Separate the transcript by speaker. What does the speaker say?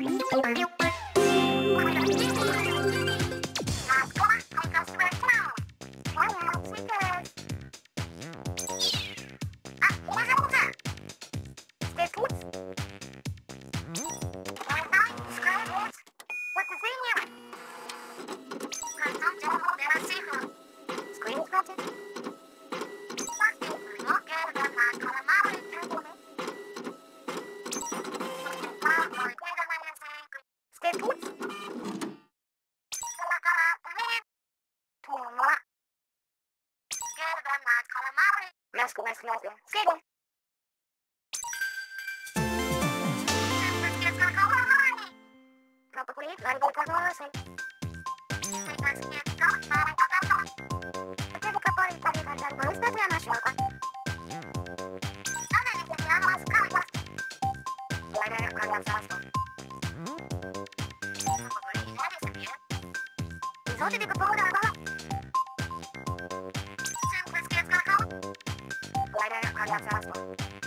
Speaker 1: What does he know? I don't know what they're buca poi il taglio dal lavoro, sta per la sciolta. Non è che siamo a scala. Guarda, かなかと。